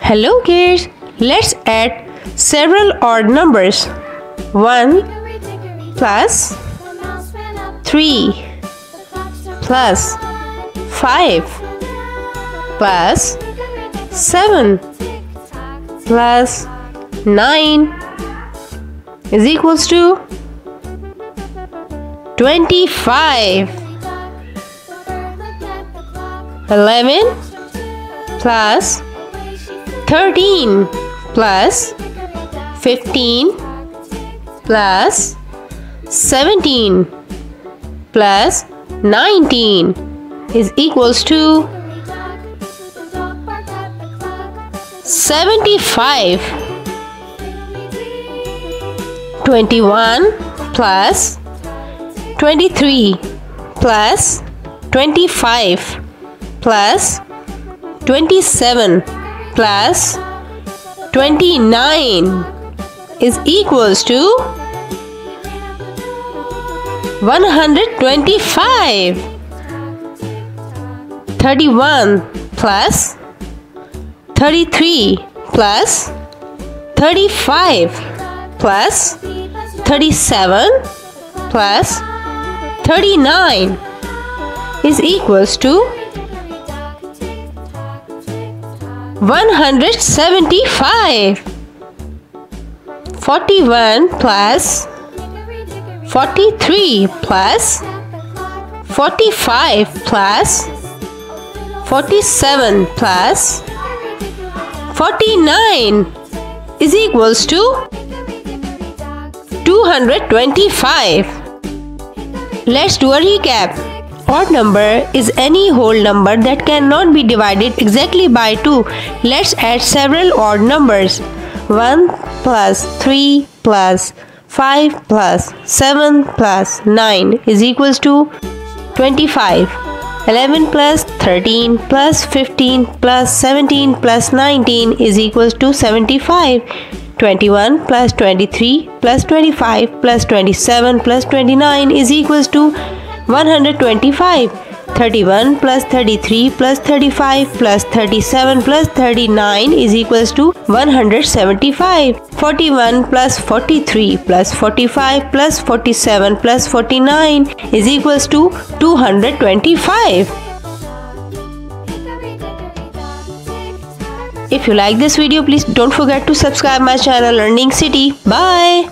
Hello kids, let's add several odd numbers. 1 plus 3 plus 5 plus 7 plus 9 is equals to 25 11 plus 13 plus 15 plus 17 plus 19 is equals to 75 21 plus 23 plus 25 plus 27 plus 29 is equals to 125 31 plus 33 plus 35 plus 37 plus 39 is equals to 175 41 plus 43 plus 45 plus 47 plus 49 is equals to 225. Let's do a recap. Odd number is any whole number that cannot be divided exactly by 2. Let's add several odd numbers. 1 plus 3 plus 5 plus 7 plus 9 is equals to 25. 11 plus 13 plus 15 plus 17 plus 19 is equals to 75. 21 plus 23 plus 25 plus 27 plus 29 is equals to 125. 31 plus 33 plus 35 plus 37 plus 39 is equals to 175. 41 plus 43 plus 45 plus 47 plus 49 is equals to 225. If you like this video, please don't forget to subscribe my channel Learning City. Bye.